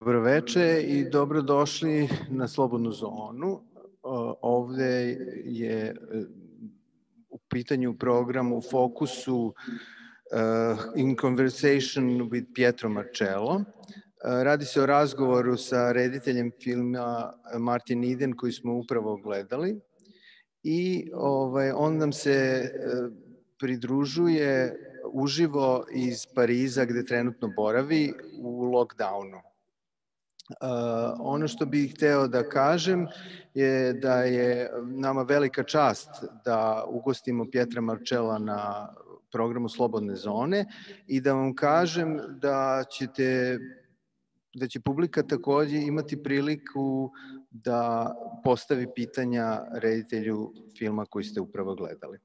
Dobroveče i dobrodošli na Slobodnu zonu. Ovde je e, u pitanju program u fokusu uh, In Conversation with Pietro Marcello. Uh, radi se o razgovoru sa rediteljem filma Martin Eden koji smo upravo gledali i ovaj, on nam se uh, pridružuje uživo iz Pariza gde trenutno boravi u lockdownu. Ono što bih hteo da kažem je da je nama velika čast da ugostimo Pjetra Marčela na programu Slobodne zone i da vam kažem da ćete da će publika takođe imati priliku da postavi pitanja reditelju filma koji ste upravo gledali.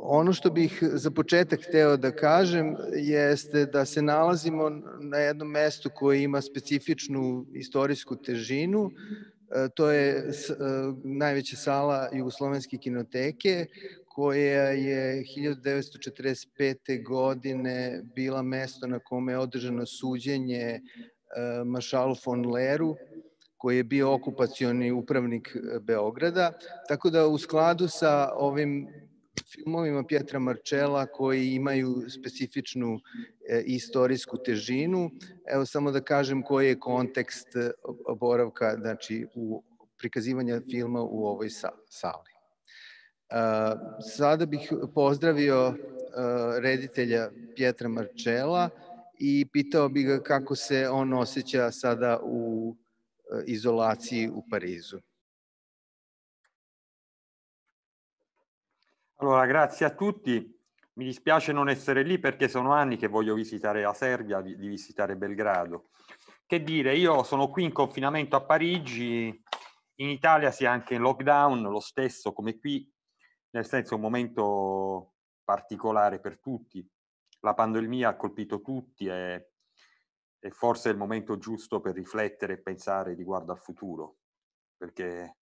Ono što bih za početak hteo da kažem jeste da se nalazimo na jednom mestu koje ima specifičnu istorijsku težinu. E, to je e, najveća sala Jugoslovenske kinoteke koja je 1945. godine bila mesto na kome je održano suđenje Mašalu von Leru, koji je bio okupacioni upravnik Beograda. Tako da u skladu sa ovim filmovima Pjetra Marčela koji imaju specifičnu e, istorijsku težinu. Evo samo da kažem koji je kontekst e, boravka znači, u prikazivanja filma u ovoj sali. Uh, sada bih pozdravio uh, reditelja Pjetra Marčela i pitao bih ga kako se on osjeća sada u uh, izolaciji u Parizu. Allora, grazie a tutti. Mi dispiace non essere lì perché sono anni che voglio visitare la Serbia, di, visitare Belgrado. Che dire, io sono qui in confinamento a Parigi, in Italia si è anche in lockdown, lo stesso come qui, nel senso un momento particolare per tutti. La pandemia ha colpito tutti e, e forse è il momento giusto per riflettere e pensare riguardo al futuro, perché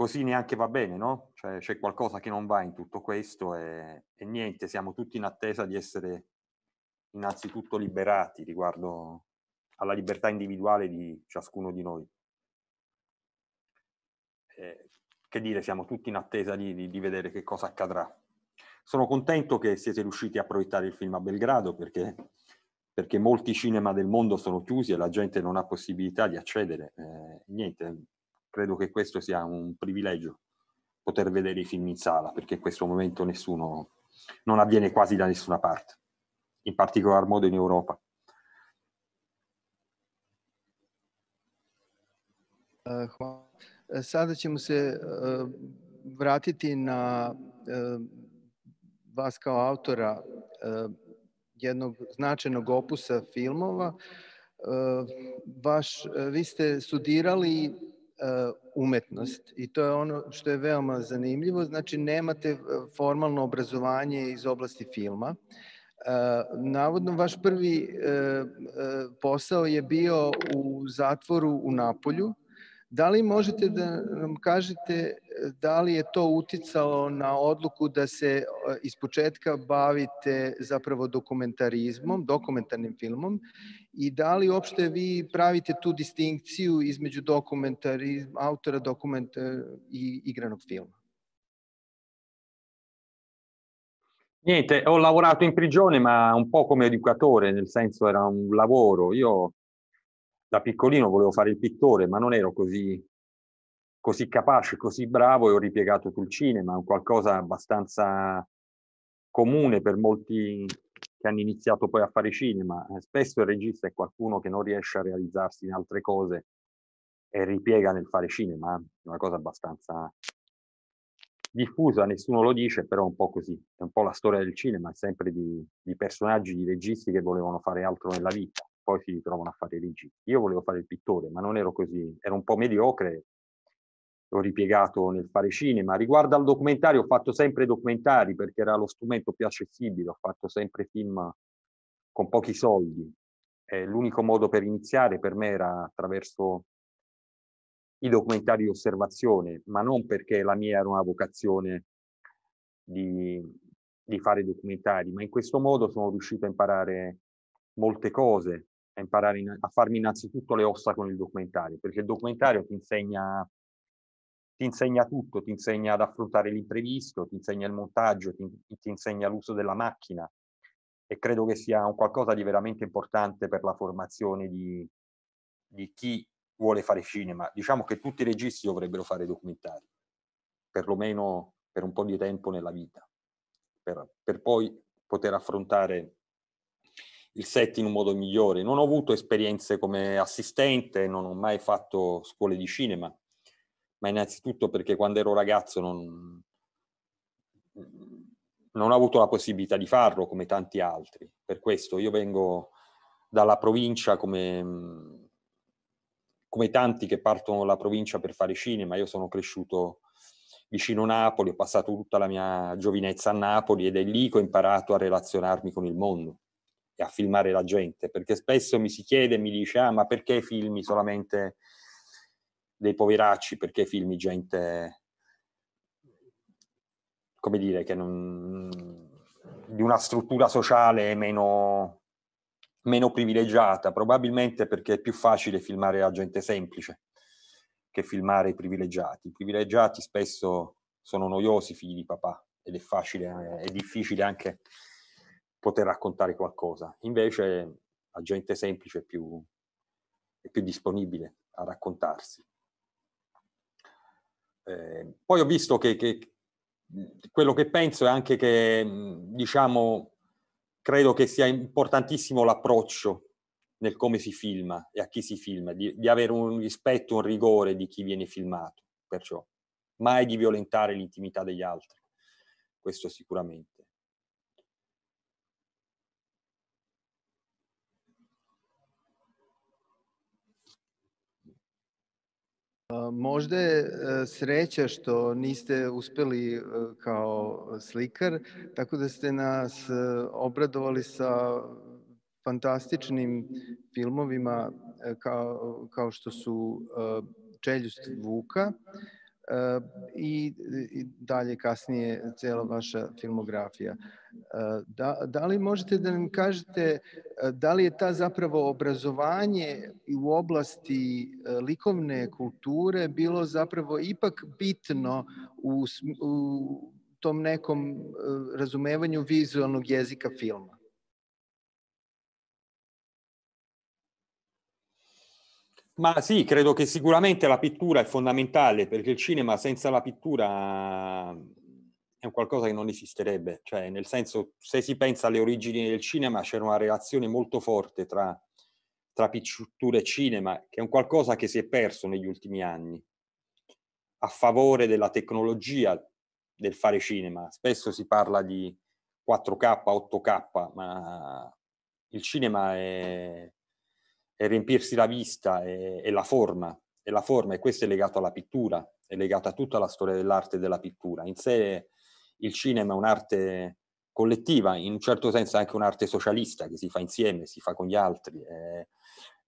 così neanche va bene, no? Cioè c'è qualcosa che non va in tutto questo e, e, niente, siamo tutti in attesa di essere innanzitutto liberati riguardo alla libertà individuale di ciascuno di noi. Eh, che dire, siamo tutti in attesa di, di, di vedere che cosa accadrà. Sono contento che siete riusciti a proiettare il film a Belgrado perché, perché molti cinema del mondo sono chiusi e la gente non ha possibilità di accedere. Eh, niente, credo che questo sia un privilegio, poter vedere i film in sala, perché in questo momento nessuno, non avviene quasi da nessuna parte, in particolar modo in Europa. Uh, Sada ćemo se uh, vratiti na vas kao autora jednog značajnog opusa filmova. Vaš, vi ste studirali umetnost i to je ono što je veoma zanimljivo, znači nemate uh, formalno obrazovanje iz oblasti filma. Uh, navodno vaš prvi posao je bio u zatvoru u Napolju. Da li možete da nam kažete da li je to uticalo na odluku da se iz početka bavite zapravo dokumentarizmom, dokumentarnim filmom i da li uopšte vi pravite tu distinkciju između dokumentarizma, autora dokumenta i igranog filma? Niente, ho lavorato in prigione ma un po' come educatore, nel senso era un lavoro. Io da piccolino volevo fare il pittore, ma non ero così, così capace, così bravo e ho ripiegato sul cinema, un qualcosa abbastanza comune per molti che hanno iniziato poi a fare cinema. Eh, spesso il regista è qualcuno che non riesce a realizzarsi in altre cose e ripiega nel fare cinema, è una cosa abbastanza diffusa, nessuno lo dice, però è un po' così, è un po' la storia del cinema, è sempre di, di personaggi, di registi che volevano fare altro nella vita, poi si ritrovano a fare i registi. Io volevo fare il pittore, ma non ero così, ero un po' mediocre, ho ripiegato nel fare cinema. Riguardo al documentario, ho fatto sempre documentari perché era lo strumento più accessibile, ho fatto sempre film con pochi soldi. Eh, l'unico modo per iniziare per me era attraverso i documentari di osservazione, ma non perché la mia era una vocazione di, di fare documentari, ma in questo modo sono riuscito a imparare molte cose, a imparare in, a farmi innanzitutto le ossa con il documentario, perché il documentario ti insegna, ti insegna tutto, ti insegna ad affrontare l'imprevisto, ti insegna il montaggio, ti, ti insegna l'uso della macchina e credo che sia un qualcosa di veramente importante per la formazione di, di chi vuole fare cinema. Diciamo che tutti i registi dovrebbero fare documentari, perlomeno per un po' di tempo nella vita, per, per poi poter affrontare il set in un modo migliore. Non ho avuto esperienze come assistente, non ho mai fatto scuole di cinema, ma innanzitutto perché quando ero ragazzo non, non ho avuto la possibilità di farlo come tanti altri. Per questo io vengo dalla provincia come, come tanti che partono dalla provincia per fare cinema. Io sono cresciuto vicino Napoli, ho passato tutta la mia giovinezza a Napoli ed è lì che ho imparato a relazionarmi con il mondo a filmare la gente, perché spesso mi si chiede, mi dice, ah ma perché filmi solamente dei poveracci, perché filmi gente, come dire, che non, di una struttura sociale meno, meno privilegiata, probabilmente perché è più facile filmare la gente semplice che filmare i privilegiati. I privilegiati spesso sono noiosi figli di papà ed è facile, è difficile anche poter raccontare qualcosa. Invece la gente semplice è più, è più disponibile a raccontarsi. Eh, poi ho visto che, che, quello che penso è anche che, diciamo, credo che sia importantissimo l'approccio nel come si filma e a chi si filma, di, di avere un rispetto, un rigore di chi viene filmato, perciò mai di violentare l'intimità degli altri, questo sicuramente. Možda je sreća što niste uspeli kao slikar, tako da ste nas obradovali sa fantastičnim filmovima kao, kao što su Čeljust Vuka i, i dalje kasnije cela vaša filmografija. Da, da li možete da nam kažete da li je ta zapravo obrazovanje u oblasti likovne kulture bilo zapravo ipak bitno u, u tom nekom razumevanju vizualnog jezika filma? Ma sì, credo che sicuramente la pittura è fondamentale perché il cinema senza la pittura è un qualcosa che non esisterebbe. Cioè, nel senso, se si pensa alle origini del cinema, c'era una relazione molto forte tra, tra pittura e cinema, che è un qualcosa che si è perso negli ultimi anni, a favore della tecnologia del fare cinema. Spesso si parla di 4K, 8K, ma il cinema è, è riempirsi la vista e, e la forma, e la forma, e questo è legato alla pittura, è legato a tutta la storia dell'arte e della pittura. In sé il cinema è un'arte collettiva, in un certo senso anche un'arte socialista che si fa insieme, si fa con gli altri e,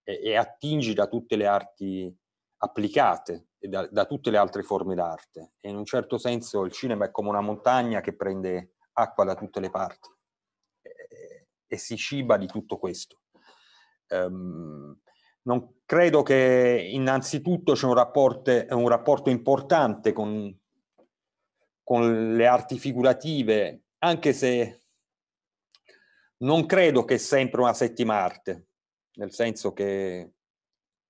e, e attingi da tutte le arti applicate e da, da, tutte le altre forme d'arte. E in un certo senso il cinema è come una montagna che prende acqua da tutte le parti e, e si ciba di tutto questo. Um, non credo che innanzitutto c'è un rapporto, un rapporto importante con, con le arti figurative, anche se non credo che è sempre una settima arte, nel senso che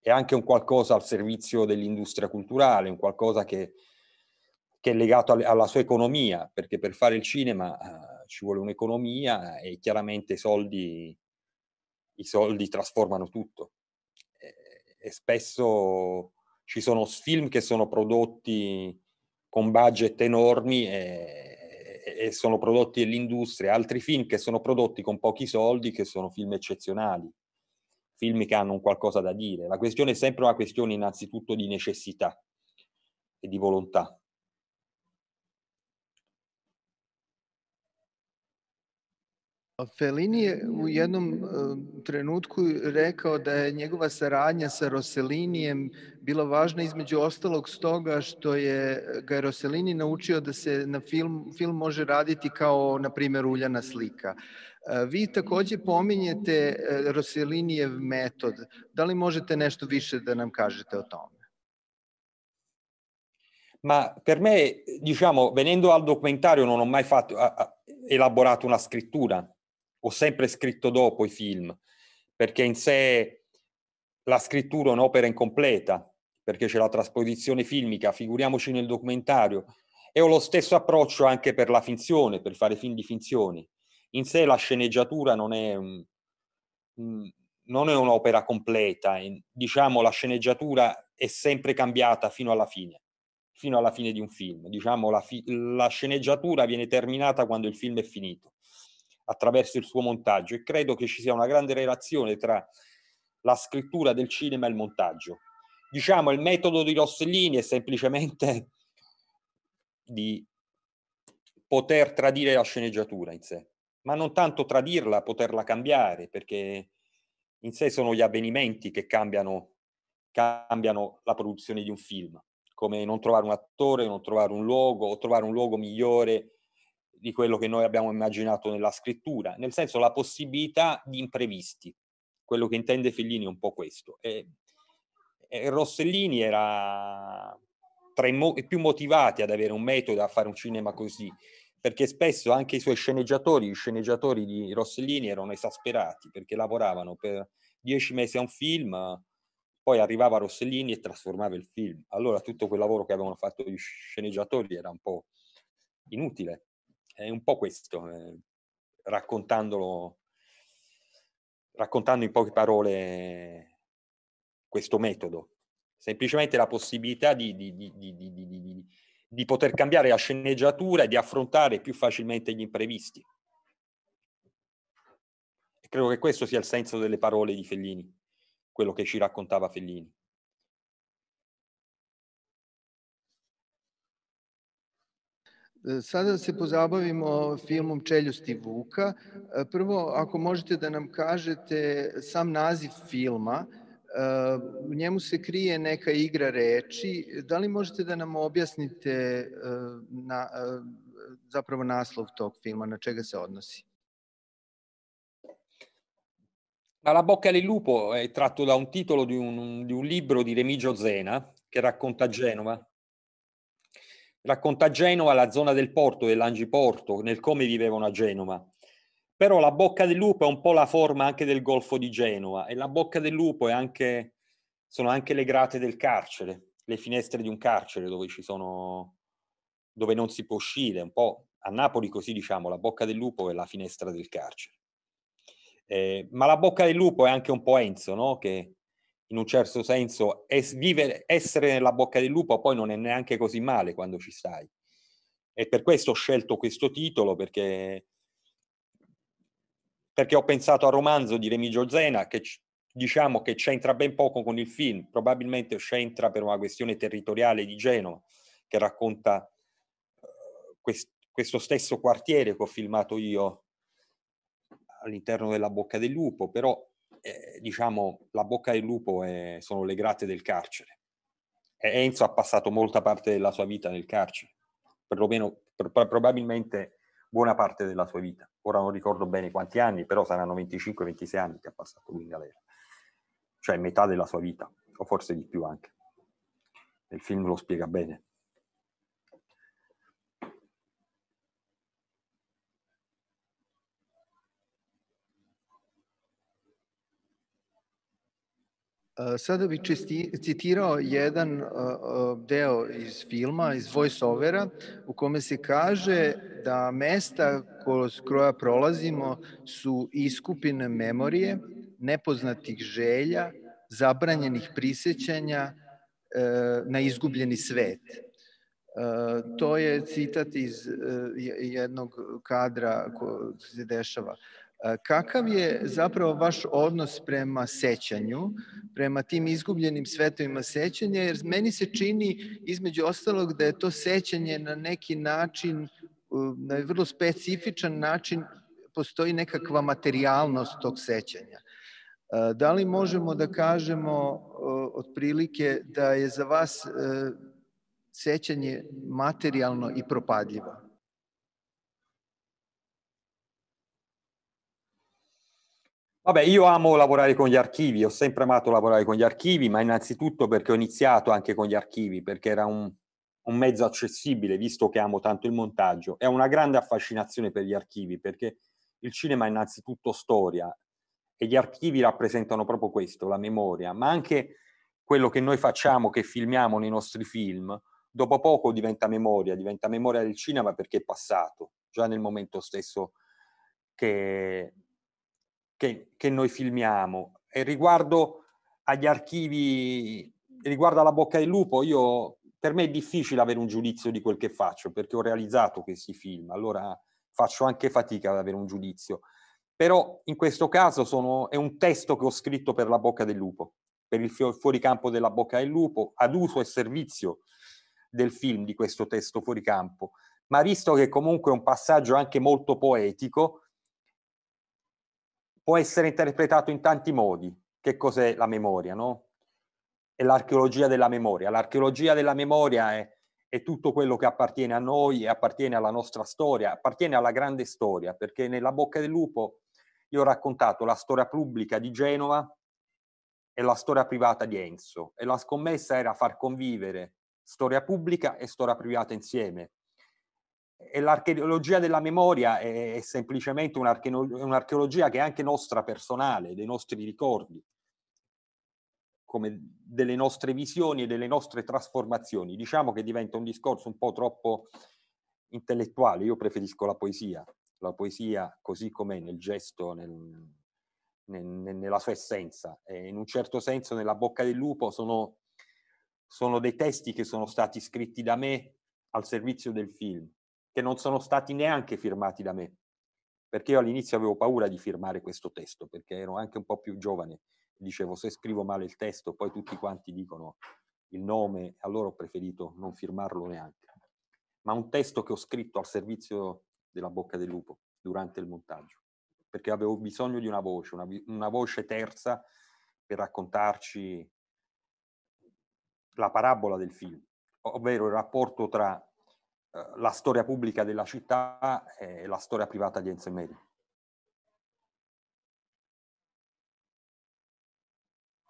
è anche un qualcosa al servizio dell'industria culturale, un qualcosa che, che è legato alla sua economia, perché per fare il cinema uh, ci vuole un'economia e chiaramente i soldi i soldi trasformano tutto. E, e spesso ci sono film che sono prodotti con budget enormi e, e sono prodotti dell'industria, altri film che sono prodotti con pochi soldi, che sono film eccezionali, film che hanno un qualcosa da dire. La questione è sempre una questione innanzitutto di necessità e di volontà. Fellini je u jednom uh, trenutku rekao da je njegova saradnja sa Rossellinijem bila važna između ostalog stoga što je ga je Rossellini naučio da se na film, film može raditi kao, na primjer, uljana slika. Uh, vi takođe pominjete uh, Rossellinijev metod. Da li možete nešto više da nam kažete o tome? Ma per me, diciamo, venendo al documentario non ho mai fatto, a, a, elaborato una scrittura, ho sempre scritto dopo i film, perché in sé la scrittura è un'opera incompleta, perché c'è la trasposizione filmica, figuriamoci nel documentario, e ho lo stesso approccio anche per la finzione, per fare film di finzione. In sé la sceneggiatura non è, non è un'opera completa, diciamo la sceneggiatura è sempre cambiata fino alla fine, fino alla fine di un film. Diciamo la, fi- la sceneggiatura viene terminata quando il film è finito attraverso il suo montaggio e credo che ci sia una grande relazione tra la scrittura del cinema e il montaggio. Diciamo, il metodo di Rossellini è semplicemente di poter tradire la sceneggiatura in sé, ma non tanto tradirla, poterla cambiare, perché in sé sono gli avvenimenti che cambiano, cambiano la produzione di un film, come non trovare un attore, non trovare un luogo, o trovare un luogo migliore di quello che noi abbiamo immaginato nella scrittura, nel senso la possibilità di imprevisti. Quello che intende Fellini è un po' questo. E, e Rossellini era tra i mo- più motivati ad avere un metodo, a fare un cinema così, perché spesso anche i suoi sceneggiatori, i sceneggiatori di Rossellini erano esasperati perché lavoravano per dieci mesi a un film, poi arrivava Rossellini e trasformava il film. Allora tutto quel lavoro che avevano fatto gli sceneggiatori era un po' inutile. È un po' questo, eh, raccontandolo, raccontando in poche parole questo metodo. Semplicemente la possibilità di, di, di, di poter cambiare la sceneggiatura e di affrontare più facilmente gli imprevisti. Credo che questo sia il senso delle parole di Fellini, quello che ci raccontava Fellini. Sada se pozabavimo filmom Čeljusti Vuka. Prvo, ako možete da nam kažete sam naziv filma, u njemu se krije neka igra reči. Da li možete da nam objasnite na, zapravo naslov tog filma, na čega se odnosi? La bocca del lupo è tratto da un titolo di un, di un libro di Remigio Zena che racconta Genova racconta Genova, la zona del porto, dell'Angiporto, nel come vivevano a Genova. Però la bocca del lupo è un po' la forma anche del Golfo di Genova e la bocca del lupo anche, sono anche le grate del carcere, le finestre di un carcere dove sono dove non si può uscire, un po' a Napoli così diciamo, la bocca del lupo è la finestra del carcere. Eh, ma la bocca del lupo è anche un po' Enzo, no? che in un certo senso es- vivere, essere nella bocca del lupo poi non è neanche così male quando ci stai. E per questo ho scelto questo titolo perché, perché ho pensato al romanzo di Remigio Zena che diciamo che c'entra ben poco con il film, probabilmente c'entra per una questione territoriale di Genova che racconta uh, quest- questo stesso quartiere che ho filmato io all'interno della bocca del lupo, però eh, diciamo, la bocca del lupo è, sono le grate del carcere. E Enzo ha passato molta parte della sua vita nel carcere, perlomeno per, probabilmente buona parte della sua vita. Ora non ricordo bene quanti anni, però saranno 25-26 anni che ha passato lui in galera, cioè metà della sua vita, o forse di più anche. Il film lo spiega bene. Sada bih citirao jedan deo iz filma, iz voice-overa, u kome se kaže da mesta kroz koja prolazimo su iskupine memorije, nepoznatih želja, zabranjenih prisećanja na izgubljeni svet. To je citat iz jednog kadra ko se dešava. Kakav je zapravo vaš odnos prema sećanju, prema tim izgubljenim svetovima sećanja, jer meni se čini između ostalog da je to sećanje na neki način, na vrlo specifičan način postoji nekakva materijalnost tog sećanja. E, da li možemo da kažemo otprilike da je za vas sećanje materijalno i propadljivo? Vabbè, io amo lavorare con gli archivi, ho sempre amato lavorare con gli archivi, ma innanzitutto perché ho iniziato anche con gli archivi, perché era un, un mezzo accessibile, visto che amo tanto il montaggio. È una grande affascinazione per gli archivi, perché il cinema è innanzitutto storia e gli archivi rappresentano proprio questo, la memoria, ma anche quello che noi facciamo, che filmiamo nei nostri film, dopo poco diventa memoria, diventa memoria del cinema perché è passato, già nel momento stesso che che, che noi filmiamo. E riguardo agli archivi, riguardo alla bocca del lupo, io, per me è difficile avere un giudizio di quel che faccio, perché ho realizzato questi film, allora faccio anche fatica ad avere un giudizio. Però in questo caso sono, è un testo che ho scritto per la bocca del lupo, per il fuoricampo della bocca del lupo, ad uso e servizio del film di questo testo fuoricampo. Ma visto che comunque è un passaggio anche molto poetico, può essere interpretato in tanti modi. Che cos'è la memoria, no? È l'archeologia della memoria. L'archeologia della memoria è, è tutto quello che appartiene a noi e appartiene alla nostra storia, appartiene alla grande storia, perché nella bocca del lupo io ho raccontato la storia pubblica di Genova e la storia privata di Enzo e la scommessa era far convivere storia pubblica e storia privata insieme e l'archeologia della memoria è, semplicemente un'archeologia che è anche nostra personale, dei nostri ricordi, come delle nostre visioni e delle nostre trasformazioni. Diciamo che diventa un discorso un po' troppo intellettuale, io preferisco la poesia, la poesia così com'è nel gesto, nel, nel, nella sua essenza. E in un certo senso nella bocca del lupo sono, sono dei testi che sono stati scritti da me al servizio del film che non sono stati neanche firmati da me, perché io all'inizio avevo paura di firmare questo testo, perché ero anche un po' più giovane. Dicevo, se scrivo male il testo, poi tutti quanti dicono il nome, allora ho preferito non firmarlo neanche. Ma un testo che ho scritto al servizio della bocca del lupo durante il montaggio, perché avevo bisogno di una voce, una, una voce terza per raccontarci la parabola del film, ovvero il rapporto tra la storia pubblica della città e la storia privata di Enzo e Mary.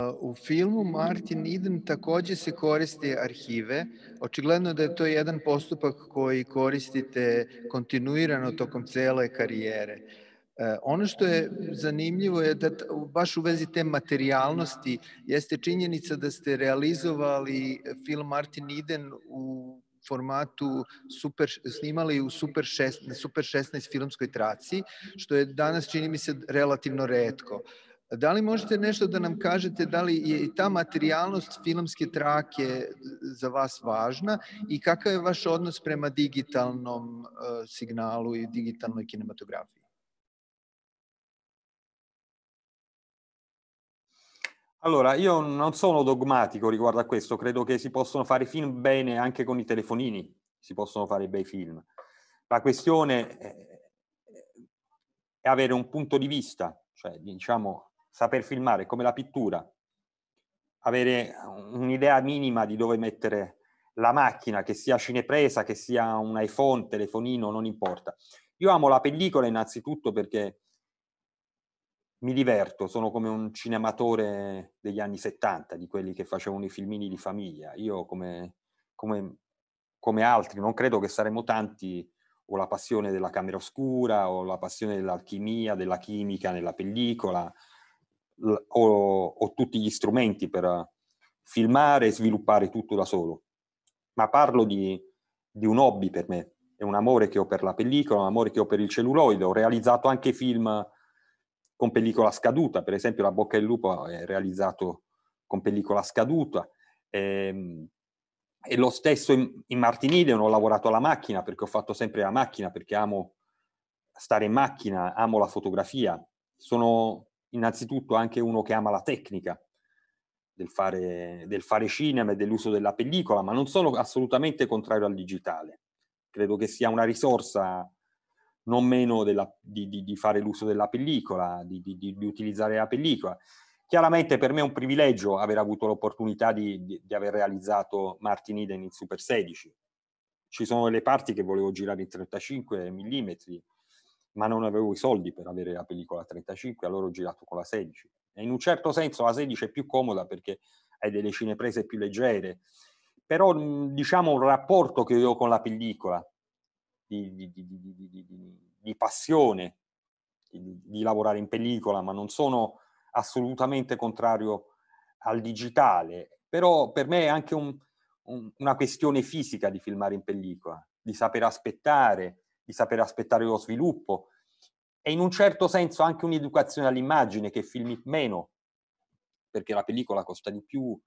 U filmu Martin Eden takođe se koriste arhive. Očigledno da je to jedan postupak koji koristite kontinuirano tokom cele karijere. E, ono što je zanimljivo je da baš u vezi te materijalnosti jeste činjenica da ste realizovali film Martin Eden u formatu super, snimali u Super 16, na Super 16 filmskoj traci, što je danas, čini mi se, relativno redko. Da li možete nešto da nam kažete, da li je ta materijalnost filmske trake za vas važna i kakav je vaš odnos prema digitalnom uh, signalu i digitalnoj kinematografiji? Allora, io non sono dogmatico riguardo a questo, credo che si possono fare film bene anche con i telefonini, si possono fare bei film. La questione è avere un punto di vista, cioè diciamo saper filmare come la pittura, avere un'idea minima di dove mettere la macchina, che sia cinepresa, che sia un iPhone, telefonino, non importa. Io amo la pellicola innanzitutto perché mi diverto, sono come un cinematore degli anni 70, di quelli che facevano i filmini di famiglia. Io come, come, come altri non credo che saremo tanti o la passione della camera oscura o la passione dell'alchimia, della chimica nella pellicola o, o tutti gli strumenti per filmare e sviluppare tutto da solo. Ma parlo di, di un hobby per me, è un amore che ho per la pellicola, un amore che ho per il celluloide, ho realizzato anche film con pellicola scaduta, per esempio La bocca del lupo è realizzato con pellicola scaduta, ehm, e lo stesso in, in Martinide ho lavorato alla macchina perché ho fatto sempre la macchina, perché amo stare in macchina, amo la fotografia. Sono innanzitutto anche uno che ama la tecnica del fare, del fare cinema e dell'uso della pellicola, ma non sono assolutamente contrario al digitale. Credo che sia una risorsa non meno della, di, di, di, fare l'uso della pellicola, di, di, utilizzare la pellicola. Chiaramente per me è un privilegio aver avuto l'opportunità di, aver realizzato Martin Eden in Super 16. Ci sono delle parti che volevo girare in 35 mm, ma non avevo i soldi per avere la pellicola 35, allora ho girato con la 16. E in un certo senso la 16 è più comoda perché hai delle cineprese più leggere, però diciamo un rapporto che ho con la pellicola, di, di, di, di passione, di, lavorare in pellicola, ma non sono assolutamente contrario al digitale, però per me è anche un, un, una questione fisica di filmare in pellicola, di saper aspettare, di saper aspettare lo sviluppo e in un certo senso anche un'educazione all'immagine che filmi meno, perché la pellicola costa di più,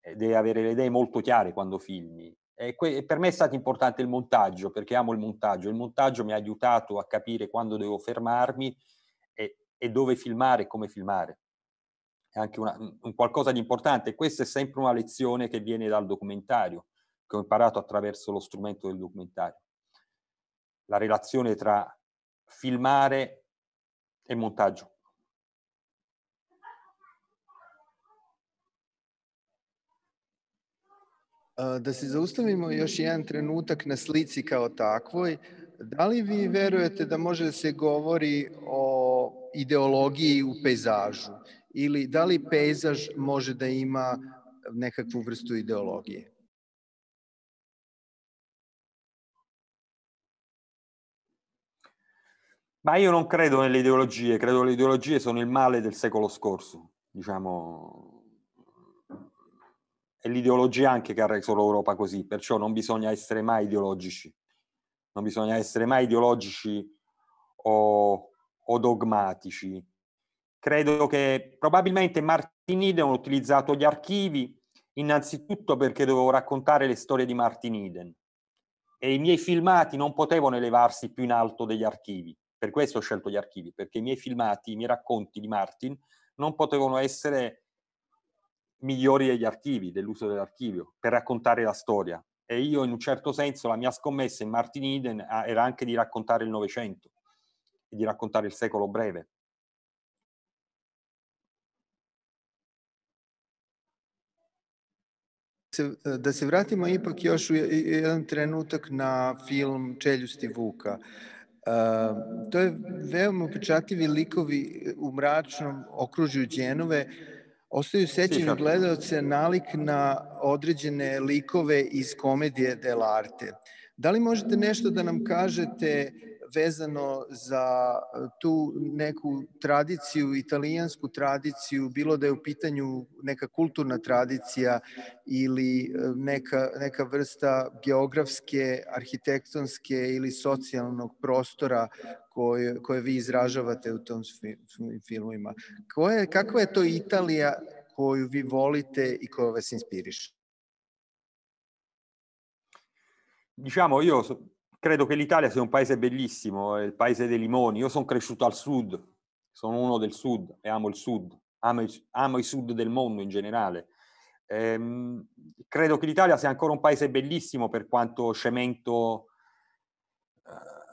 devi avere le idee molto chiare quando filmi. E que- per me è stato importante il montaggio, perché amo il montaggio. Il montaggio mi ha aiutato a capire quando devo fermarmi e, e dove filmare e come filmare. È anche una, un qualcosa di importante. Questa è sempre una lezione che viene dal documentario, che ho imparato attraverso lo strumento del documentario la relazione tra filmare e montaggio. Da se zaustavimo još jedan trenutak na slici kao takvoj, da li vi verujete da može da se govori o ideologiji u pejzažu ili da li pejzaž može da ima nekakvu vrstu ideologije? Ma io non credo nelle ideologie, credo che le ideologie sono il male del secolo scorso, diciamo. È l'ideologia anche che ha reso l'Europa così, perciò non bisogna essere mai ideologici. Non bisogna essere mai ideologici o, o dogmatici. Credo che probabilmente Martin Eden ha utilizzato gli archivi innanzitutto perché dovevo raccontare le storie di Martin Eden e i miei filmati non potevano elevarsi più in alto degli archivi per questo ho scelto gli archivi, perché i miei filmati, i miei racconti di Martin non potevano essere migliori degli archivi, dell'uso dell'archivio, per raccontare la storia. E io, in un certo senso, la mia scommessa in Martin Eden ah, era anche di raccontare il Novecento e di raccontare il secolo breve. da se vratimo ipak još u jedan trenutak na film Čeljusti Vuka. Uh, to je veoma upečatljivi likovi u mračnom okružju Đenove, ostaju sećeni gledalce nalik na određene likove iz komedije dell'arte. Da li možete nešto da nam kažete vezano za e, tu neku tradiciju, italijansku tradiciju, bilo da je u pitanju neka kulturna tradicija ili e, neka, neka vrsta geografske, arhitektonske ili socijalnog prostora koje, koje vi izražavate u tom filmima. Koje, kakva je to Italija koju vi volite i koja vas inspiriše? Diciamo, io credo che l'Italia sia un paese bellissimo, è il paese dei limoni. Io sono cresciuto al sud, sono uno del sud e amo il sud, amo i, amo i sud del mondo in generale. Ehm, credo che l'Italia sia ancora un paese bellissimo per quanto cemento eh,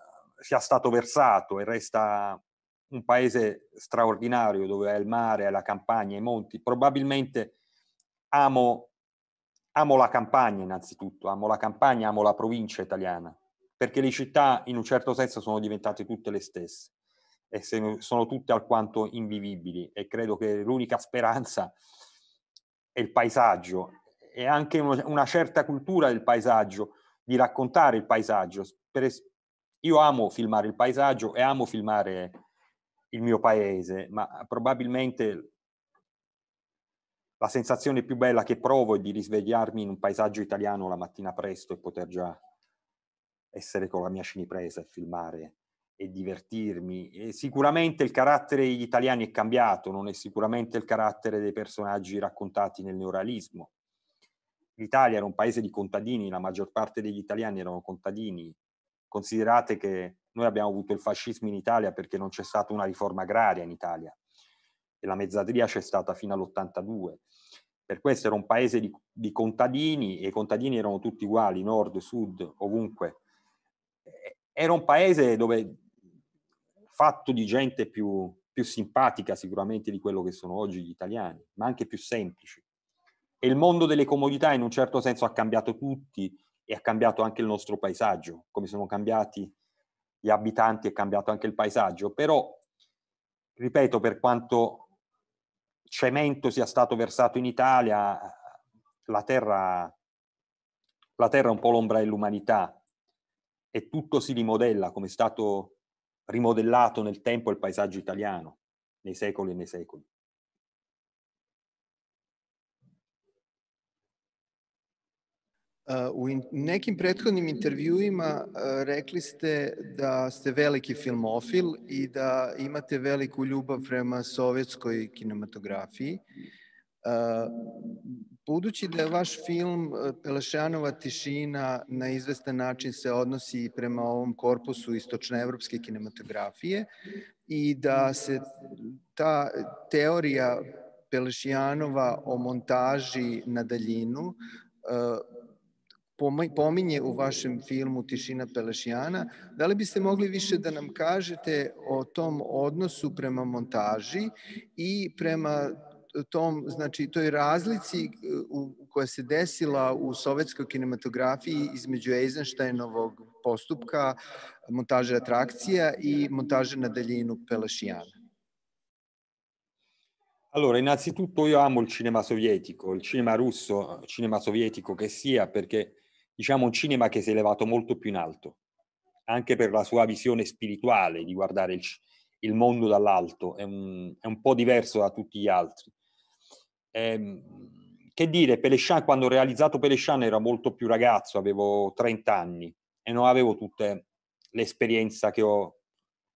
sia stato versato e resta un paese straordinario dove è il mare, la campagna, i monti. Probabilmente amo, amo la campagna innanzitutto, amo la campagna, amo la provincia italiana perché le città in un certo senso sono diventate tutte le stesse e sono tutte alquanto invivibili e credo che l'unica speranza è il paesaggio e anche una certa cultura del paesaggio, di raccontare il paesaggio. Io amo filmare il paesaggio e amo filmare il mio paese, ma probabilmente la sensazione più bella che provo è di risvegliarmi in un paesaggio italiano la mattina presto e poter già essere con la mia cinepresa e filmare e divertirmi. E sicuramente il carattere degli italiani è cambiato, non è sicuramente il carattere dei personaggi raccontati nel neorealismo. L'Italia era un paese di contadini, la maggior parte degli italiani erano contadini. Considerate che noi abbiamo avuto il fascismo in Italia perché non c'è stata una riforma agraria in Italia e la mezzadria c'è stata fino all'82. Per questo era un paese di, di contadini e i contadini erano tutti uguali, nord, sud, ovunque era un paese dove fatto di gente più, più simpatica sicuramente di quello che sono oggi gli italiani, ma anche più semplici. E il mondo delle comodità in un certo senso ha cambiato tutti e ha cambiato anche il nostro paesaggio, come sono cambiati gli abitanti è cambiato anche il paesaggio, però ripeto, per quanto cemento sia stato versato in Italia, la terra, la terra è un po' l'ombra dell'umanità. E tutto si rimodella come è stato rimodellato nel tempo il paesaggio italiano, nei secoli e nei secoli. U, nekim prethodnim intervjuima rekli ste da ste veliki filmofil i da imate veliku ljubav prema sovjetskoj kinematografiji. Budući da je vaš film Pelešanova tišina na izvestan način se odnosi prema ovom korpusu istočnoevropske kinematografije i da se ta teorija Pelešijanova o montaži na daljinu pominje u vašem filmu Tišina Pelešijana. Da li biste mogli više da nam kažete o tom odnosu prema montaži i prema tom, znači, toj razlici koja se desila u sovjetskoj kinematografiji između Eisensteinovog postupka, montaže atrakcija i montaže na daljinu Pelešijana? Allora, innanzitutto io amo il cinema sovietico, il cinema russo, il cinema sovietico che sia, perché diciamo un cinema che si è elevato molto più in alto, anche per la sua visione spirituale di guardare il, il mondo dall'alto, è un, è un, po' diverso da tutti gli altri. Eh, che dire, Pelescian, quando ho realizzato Pelescian ero molto più ragazzo, avevo 30 anni e non avevo tutte l'esperienza che ho,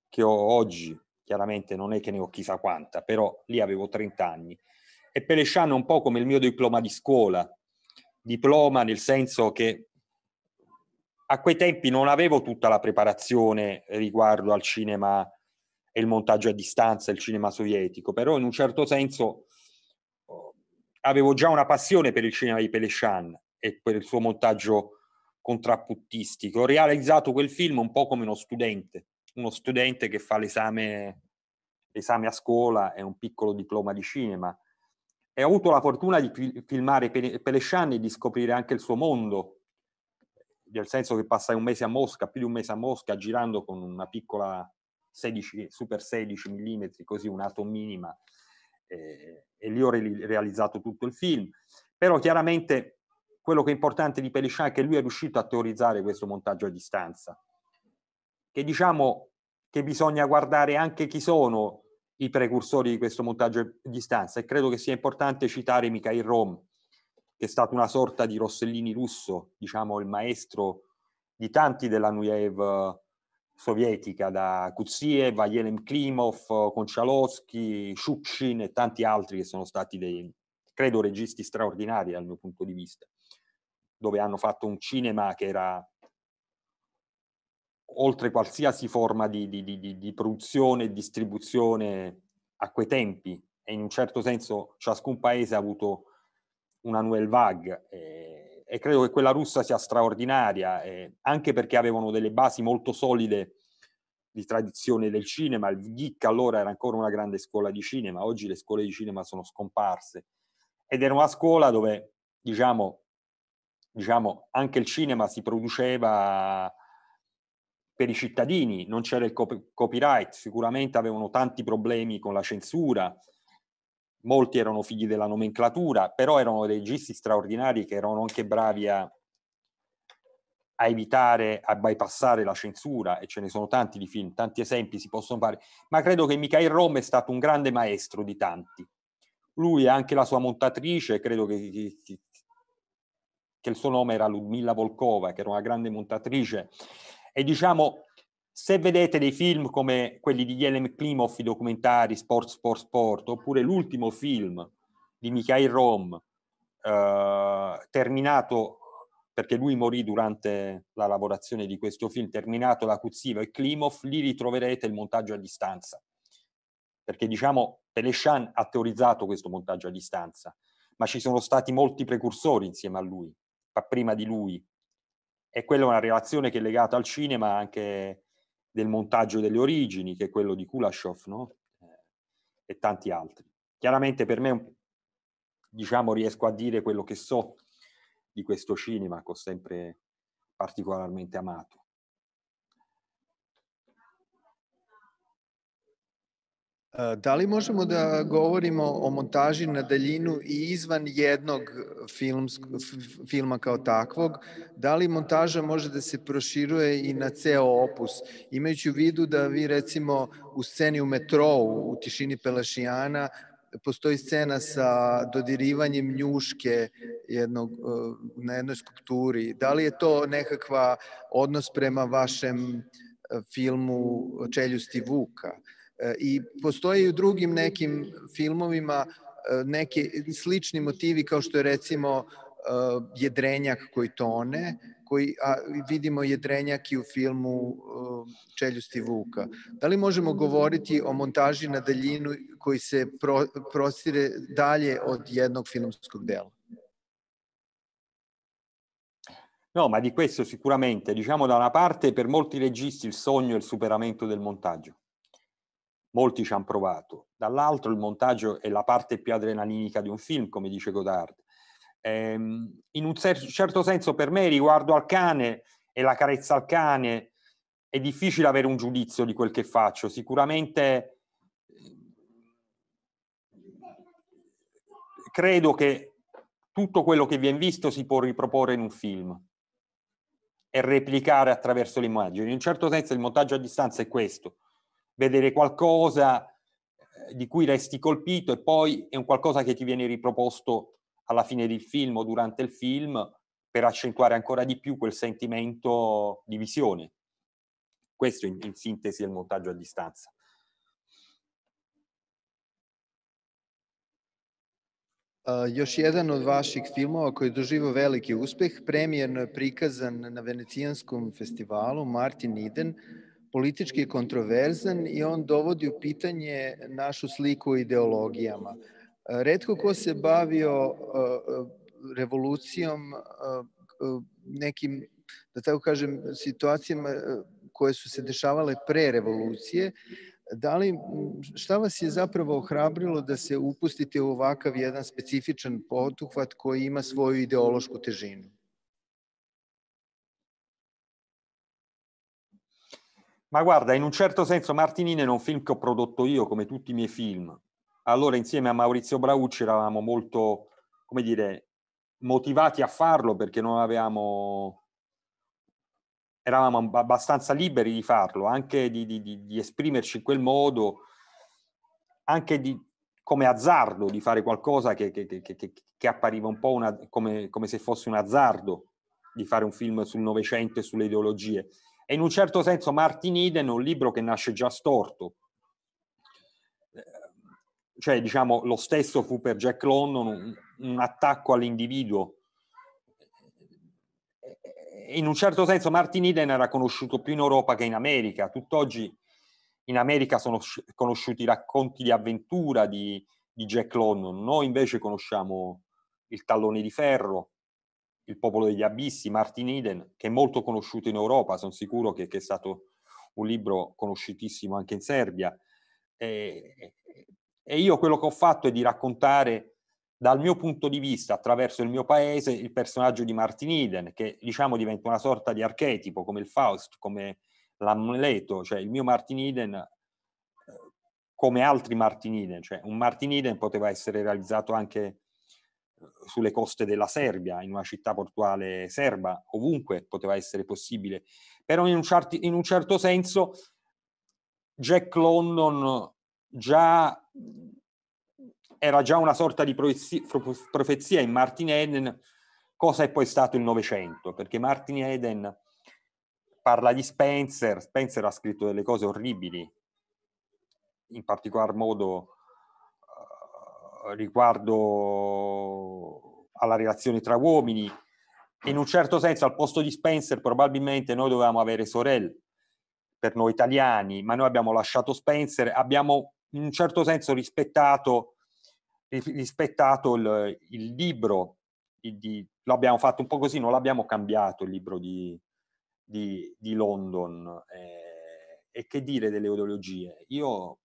che ho oggi, chiaramente non è che ne ho chissà quanta, però lì avevo 30 anni. E Pelescian è un po' come il mio diploma di scuola, diploma nel senso che a quei tempi non avevo tutta la preparazione riguardo al cinema e il montaggio a distanza, il cinema sovietico, però in un certo senso avevo già una passione per il cinema di Peleshan e per il suo montaggio contrapputtistico. Ho realizzato quel film un po' come uno studente, uno studente che fa l'esame, l'esame a scuola e un piccolo diploma di cinema. E ho avuto la fortuna di filmare Peleshan e di scoprire anche il suo mondo, nel senso che passai un mese a Mosca, più di un mese a Mosca, girando con una piccola 16, super 16 mm, così un'atom minima, eh, e lì ho re- realizzato tutto il film. Però chiaramente quello che è importante di Pelishan è che lui è riuscito a teorizzare questo montaggio a distanza, che diciamo che bisogna guardare anche chi sono i precursori di questo montaggio a distanza e credo che sia importante citare Mikhail Rom, che è stato una sorta di Rossellini russo, diciamo il maestro di tanti della Nuev sovietica, da Kutsiev a Yelem Klimov, Konchalovsky, Shukshin e tanti altri che sono stati dei, credo, registi straordinari dal mio punto di vista, dove hanno fatto un cinema che era oltre qualsiasi forma di, di, di, di produzione e distribuzione a quei tempi e in un certo senso ciascun paese ha avuto una Nouvelle Vague eh, e credo che quella russa sia straordinaria, eh, anche perché avevano delle basi molto solide di tradizione del cinema. Il GIC allora era ancora una grande scuola di cinema, oggi le scuole di cinema sono scomparse. Ed era una scuola dove, diciamo, diciamo anche il cinema si produceva per i cittadini, non c'era il copyright, sicuramente avevano tanti problemi con la censura, molti erano figli della nomenclatura, però erano registi straordinari che erano anche bravi a, a evitare, a bypassare la censura, e ce ne sono tanti di film, tanti esempi si possono fare, ma credo che Mikhail Rom è stato un grande maestro di tanti. Lui e anche la sua montatrice, credo che, che, che il suo nome era Ludmilla Volkova, che era una grande montatrice, e diciamo se vedete dei film come quelli di Yelem Klimov, i documentari Sport, Sport, Sport, oppure l'ultimo film di Mikhail Rom, eh, terminato perché lui morì durante la lavorazione di questo film, terminato da Kuziva e Klimov, lì ritroverete il montaggio a distanza. Perché diciamo, Peleshan ha teorizzato questo montaggio a distanza, ma ci sono stati molti precursori insieme a lui, prima di lui. E quella è una relazione che è legata al cinema anche del montaggio delle origini, che è quello di Kulashov, no? Eh, e tanti altri. Chiaramente per me, diciamo, riesco a dire quello che so di questo cinema che ho sempre particolarmente amato. Da li možemo da govorimo o montaži na daljinu i izvan jednog filmsk, filma kao takvog? Da li montaža može da se proširuje i na ceo opus? Imajući u vidu da vi recimo u sceni u metrou, u tišini Pelašijana, postoji scena sa dodirivanjem njuške jednog, na jednoj skulpturi. Da li je to nekakva odnos prema vašem filmu Čeljusti Vuka? I postoje i u drugim nekim filmovima neki slični motivi kao što je recimo jedrenjak koji tone, koji a vidimo jedrenjak i u filmu Čeljusti Vuka. Da li možemo govoriti o montaži na daljinu koji se pro, prostire dalje od jednog filmskog dela? No, ma di questo sicuramente, diciamo da una parte per molti registi il sogno è il superamento del montaggio molti ci hanno provato. Dall'altro il montaggio è la parte più adrenalinica di un film, come dice Godard. Ehm, in un certo senso per me riguardo al cane e la carezza al cane è difficile avere un giudizio di quel che faccio. Sicuramente credo che tutto quello che viene visto si può riproporre in un film e replicare attraverso l'immagine. In un certo senso il montaggio a distanza è questo vedere qualcosa eh, di cui resti colpito e poi è un qualcosa che ti viene riproposto alla fine del film o durante il film per accentuare ancora di più quel sentimento di visione. Questo in, in sintesi è il montaggio a distanza. Uh, još jedan od vaših filmova koji je doživao veliki uspeh, premijerno je prikazan na Venecijanskom festivalu Martin Eden, politički je kontroverzan i on dovodi u pitanje našu sliku o ideologijama. Redko ko se bavio revolucijom, nekim, da tako kažem, situacijama koje su se dešavale pre revolucije, da li, šta vas je zapravo ohrabrilo da se upustite u ovakav jedan specifičan potuhvat koji ima svoju ideološku težinu? Ma guarda, in un certo senso Martinini è un film che ho prodotto io, come tutti i miei film. Allora, insieme a Maurizio Braucci eravamo molto, come dire, motivati a farlo perché non avevamo eravamo abbastanza liberi di farlo, anche di, di, di, esprimerci in quel modo, anche di, come azzardo di fare qualcosa che, che, che, che appariva un po' una, come, come, se fosse un azzardo di fare un film sul Novecento e sulle ideologie. E in un certo senso Martin Eden è un libro che nasce già storto. Cioè, diciamo, lo stesso fu per Jack London un, un attacco all'individuo. In un certo senso Martin Eden era conosciuto più in Europa che in America. Tutt'oggi in America sono conosciuti i racconti di avventura di, di Jack London. Noi invece conosciamo il tallone di ferro, il popolo degli abissi, Martin Eden, che è molto conosciuto in Europa, sono sicuro che, che è stato un libro conosciutissimo anche in Serbia. E, e, io quello che ho fatto è di raccontare dal mio punto di vista, attraverso il mio paese, il personaggio di Martin Eden, che diciamo diventa una sorta di archetipo, come il Faust, come l'Amleto, cioè il mio Martin Eden eh, come altri Martin Eden, cioè un Martin Eden poteva essere realizzato anche sulle coste della Serbia, in una città portuale serba, ovunque poteva essere possibile. Però in un, certi, in un certo senso Jack London già era già una sorta di profezia in Martin Eden, cosa è poi stato il Novecento, perché Martin Eden parla di Spencer, Spencer ha scritto delle cose orribili, in particolar modo riguardo alla relazione tra uomini. In un certo senso, al posto di Spencer, probabilmente noi dovevamo avere Sorel per noi italiani, ma noi abbiamo lasciato Spencer, abbiamo in un certo senso rispettato, rispettato il, il libro, di, di, lo abbiamo fatto un po' così, non l'abbiamo cambiato il libro di, di, London. Eh, e che dire delle ideologie? Io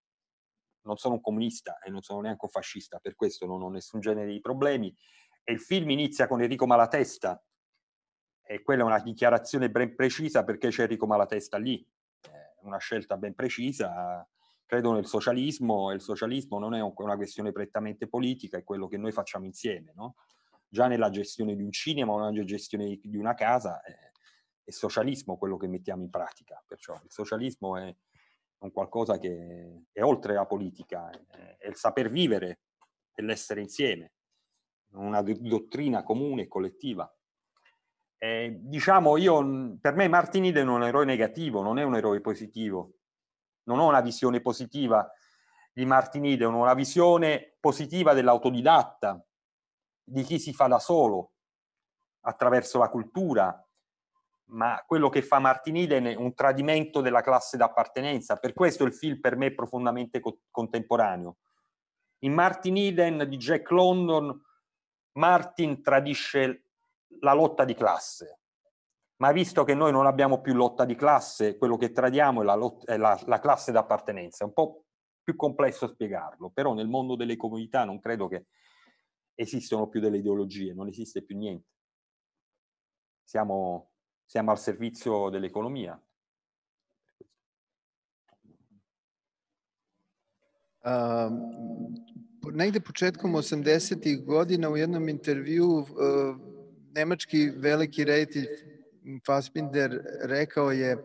non sono un comunista e non sono neanche un fascista, per questo non ho nessun genere di problemi. E il film inizia con Enrico Malatesta, e quella è una dichiarazione ben precisa perché c'è Enrico Malatesta lì, è una scelta ben precisa. Credo nel socialismo e il socialismo non è una questione prettamente politica, è quello che noi facciamo insieme. No? Già nella gestione di un cinema nella gestione di una casa è, è socialismo quello che mettiamo in pratica. Perciò il socialismo è, un qualcosa che è oltre la politica, è il saper vivere e l'essere insieme, una dottrina comune e collettiva. Eh, diciamo, io, per me Martin Eden è un eroe negativo, non è un eroe positivo. Non ho una visione positiva di Martin Eden, ho una visione positiva dell'autodidatta, di chi si fa da solo, attraverso la cultura, ma quello che fa Martin Eden è un tradimento della classe d'appartenenza. Per questo il film per me è profondamente co- contemporaneo. In Martin Eden di Jack London, Martin tradisce la lotta di classe. Ma visto che noi non abbiamo più lotta di classe, quello che tradiamo è la, lot- è la, la classe d'appartenenza. È un po' più complesso spiegarlo, però nel mondo delle comunità non credo che esistono più delle ideologie, non esiste più niente. Siamo siamo al servizio dell'economia. Uh, negde početkom 80. godina u jednom intervju uh, nemački veliki reditelj Fassbinder rekao je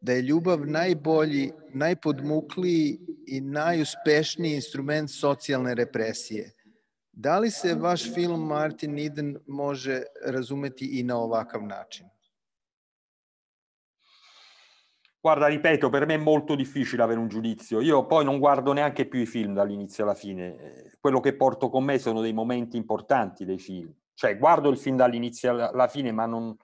da je ljubav najbolji, najpodmukliji i najuspešniji instrument socijalne represije. Da li se vaš film Martin Eden može razumeti i na ovakav način? Guarda, ripeto, per me è molto difficile avere un giudizio. Io poi non guardo neanche più i film dall'inizio alla fine. Eh, quello che porto con me sono dei momenti importanti dei film. Cioè, guardo il film dall'inizio alla fine, ma non,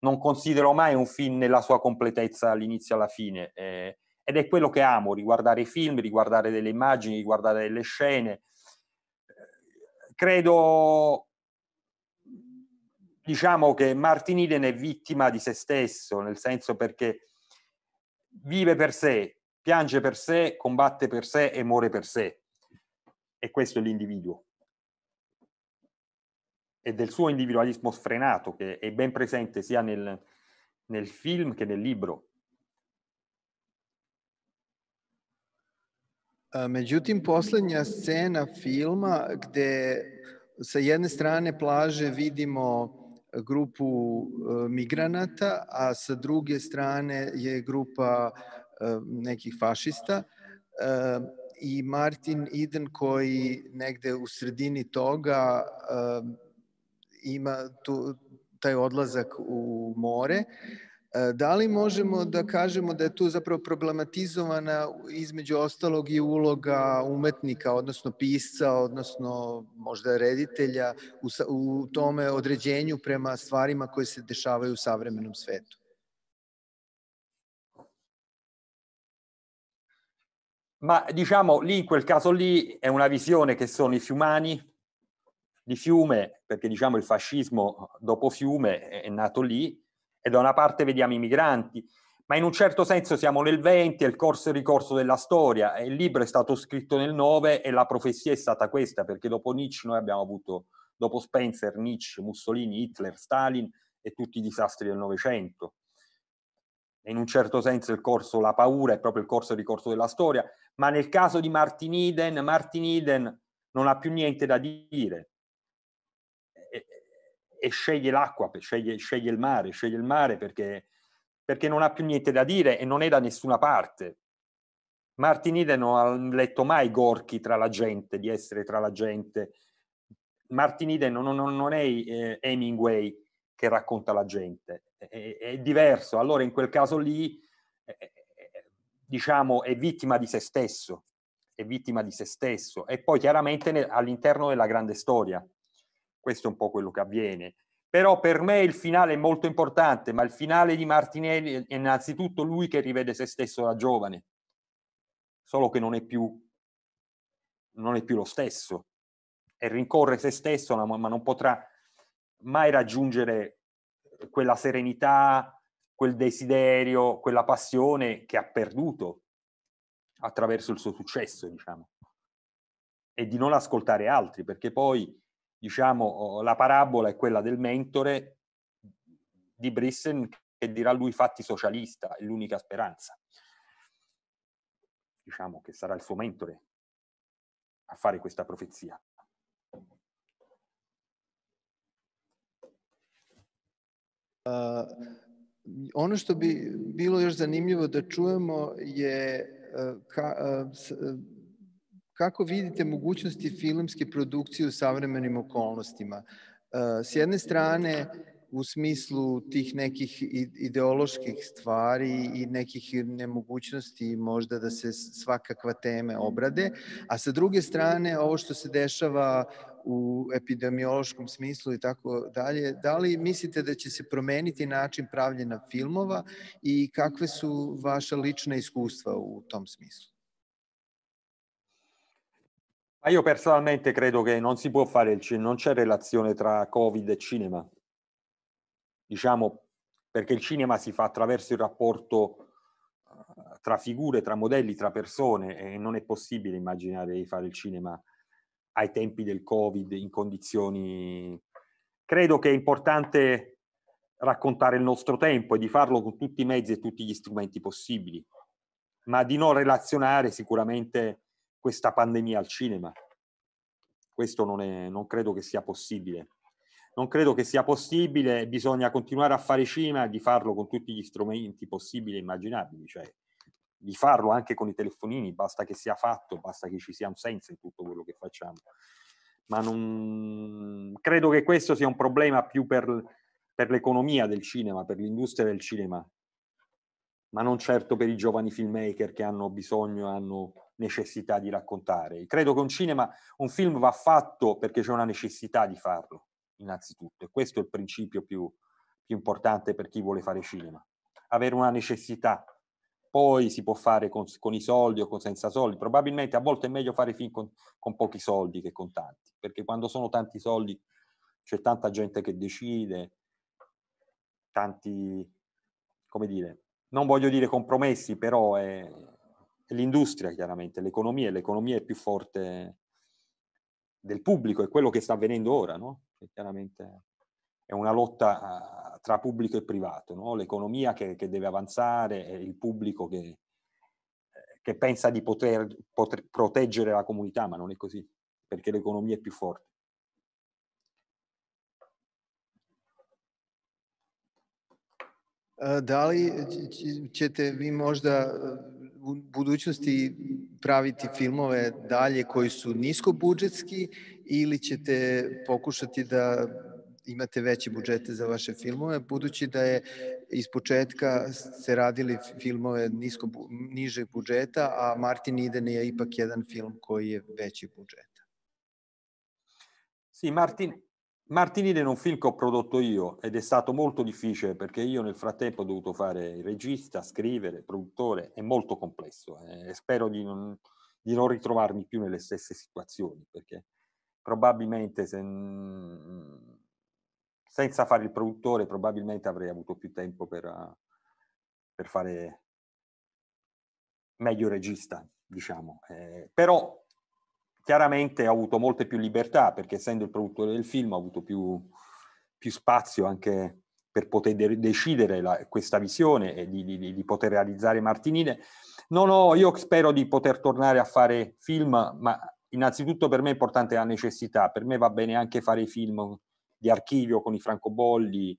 non considero mai un film nella sua completezza dall'inizio alla fine. Eh, ed è quello che amo, riguardare i film, riguardare delle immagini, riguardare delle scene. Eh, credo, diciamo, che Martin Eden è vittima di se stesso, nel senso perché vive per sé, piange per sé, combatte per sé e muore per sé. E questo è l'individuo. E del suo individualismo sfrenato, che è ben presente sia nel, nel film che nel libro. Međutim, poslednja scena filma gde sa jedne strane plaže vidimo grupu e, migranata, a sa druge strane je grupa e, nekih fašista e, i Martin Eden koji negde u sredini toga ima tu, taj odlazak u more da li možemo da kažemo da je tu zapravo problematizovana između ostalog i uloga umetnika, odnosno pisca, odnosno možda reditelja u, u tome određenju prema stvarima koje se dešavaju u savremenom svetu? Ma diciamo lì in quel caso lì è una visione che sono i fiumani di Fiume, perché diciamo il fascismo dopo Fiume è nato lì, e da una parte vediamo i migranti, ma in un certo senso siamo nel 20, è il corso e ricorso della storia, il libro è stato scritto nel 9 e la profezia è stata questa, perché dopo Nietzsche noi abbiamo avuto, dopo Spencer, Nietzsche, Mussolini, Hitler, Stalin e tutti i disastri del Novecento. In un certo senso il corso, la paura è proprio il corso e ricorso della storia, ma nel caso di Martin Eden, Martin Eden non ha più niente da dire, e sceglie l'acqua, sceglie, sceglie, il mare, sceglie il mare perché, perché non ha più niente da dire e non è da nessuna parte. Martin Eden non ha letto mai Gorky tra la gente, di essere tra la gente. Martin Eden non, non, non è eh, Hemingway che racconta la gente, è, è, diverso. Allora in quel caso lì, eh, diciamo, è vittima di se stesso, è vittima di se stesso. E poi chiaramente ne, all'interno della grande storia questo è un po' quello che avviene. Però per me il finale è molto importante, ma il finale di Martinelli è innanzitutto lui che rivede se stesso da giovane, solo che non è più, non è più lo stesso. E rincorre se stesso, ma non potrà mai raggiungere quella serenità quel desiderio, quella passione che ha perduto attraverso il suo successo, diciamo, e di non ascoltare altri, perché poi, diciamo, la parabola è quella del mentore di Brissen che dirà lui fatti socialista, è l'unica speranza. Diciamo che sarà il suo mentore a fare questa profezia. Uh, ono što bi bilo još zanimljivo da čujemo je ka, kako vidite mogućnosti filmske produkcije u savremenim okolnostima. S jedne strane, u smislu tih nekih ideoloških stvari i nekih nemogućnosti možda da se svakakva teme obrade, a sa druge strane ovo što se dešava u epidemiološkom smislu i tako dalje, da li mislite da će se promeniti način pravljena filmova i kakve su vaša lična iskustva u tom smislu? Ma io personalmente credo che non si può fare il cinema, non c'è relazione tra Covid e cinema. Diciamo, perché il cinema si fa attraverso il rapporto uh, tra figure, tra modelli, tra persone e non è possibile immaginare di fare il cinema ai tempi del Covid in condizioni... Credo che è importante raccontare il nostro tempo e di farlo con tutti i mezzi e tutti gli strumenti possibili, ma di non relazionare sicuramente questa pandemia al cinema. Questo non, è, non credo che sia possibile. Non credo che sia possibile, bisogna continuare a fare cinema e di farlo con tutti gli strumenti possibili e immaginabili, cioè di farlo anche con i telefonini, basta che sia fatto, basta che ci sia un senso in tutto quello che facciamo. Ma non credo che questo sia un problema più per, per l'economia del cinema, per l'industria del cinema, ma non certo per i giovani filmmaker che hanno bisogno, hanno necessità di raccontare. Credo che un cinema, un film va fatto perché c'è una necessità di farlo, innanzitutto, e questo è il principio più, più importante per chi vuole fare cinema. Avere una necessità poi si può fare con, con, i soldi o con senza soldi. Probabilmente a volte è meglio fare film con, con, pochi soldi che con tanti, perché quando sono tanti soldi c'è tanta gente che decide, tanti, come dire, non voglio dire compromessi, però è, l'industria chiaramente, l'economia, l'economia è più forte del pubblico, è quello che sta avvenendo ora, no? Che chiaramente è una lotta tra pubblico e privato, no? l'economia che, che, deve avanzare e il pubblico che, eh, che pensa di poter, poter, proteggere la comunità, ma non è così, perché l'economia è più forte. Da li ćete vi možda u budućnosti praviti filmove dalje koji su niskobudžetski ili ćete pokušati da imate veće budžete za vaše filmove, budući da je iz početka se radili filmove nisko, nižeg budžeta, a Martin Eden je ipak jedan film koji je veći budžeta. Sì, Martin, Martin Eden è un film che ho prodotto io ed è stato molto difficile perché io nel frattempo ho dovuto fare il regista, scrivere, produttore, è molto complesso e spero di non, di non ritrovarmi più nelle stesse situazioni perché probabilmente se senza fare il produttore probabilmente avrei avuto più tempo per, per fare meglio regista, diciamo. Eh, però chiaramente ho avuto molte più libertà perché essendo il produttore del film ho avuto più, più spazio anche per poter de- decidere la, questa visione e di, di, di, poter realizzare Martinine. Non ho, io spero di poter tornare a fare film, ma innanzitutto per me è importante la necessità, per me va bene anche fare film di archivio con i francobolli,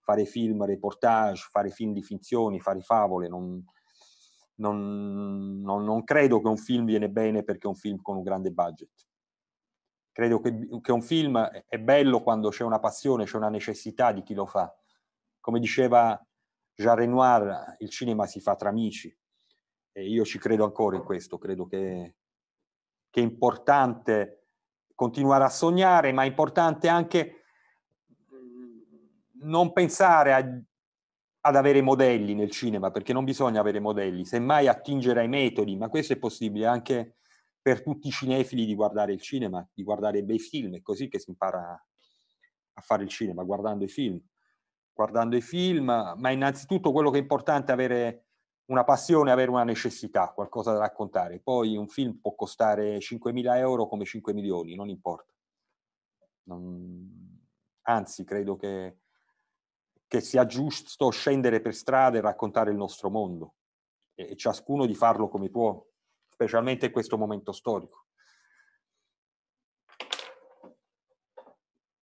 fare film, reportage, fare film di finzioni, fare favole. Non, non, non, non, credo che un film viene bene perché è un film con un grande budget. Credo che, che un film è bello quando c'è una passione, c'è una necessità di chi lo fa. Come diceva Jean Renoir, il cinema si fa tra amici e io ci credo ancora in questo, credo che, che è importante continuare a sognare, ma è importante anche non pensare a, ad avere modelli nel cinema, perché non bisogna avere modelli, semmai attingere ai metodi, ma questo è possibile anche per tutti i cinefili di guardare il cinema, di guardare bei film, è così che si impara a fare il cinema, guardando i film. guardando i film, ma innanzitutto quello che è importante è avere una passione, avere una necessità, qualcosa da raccontare. Poi un film può costare 5.000 euro come 5 milioni, non importa. Non... Anzi, credo che, che, sia giusto scendere per strada e raccontare il nostro mondo e, ciascuno di farlo come può, specialmente in questo momento storico.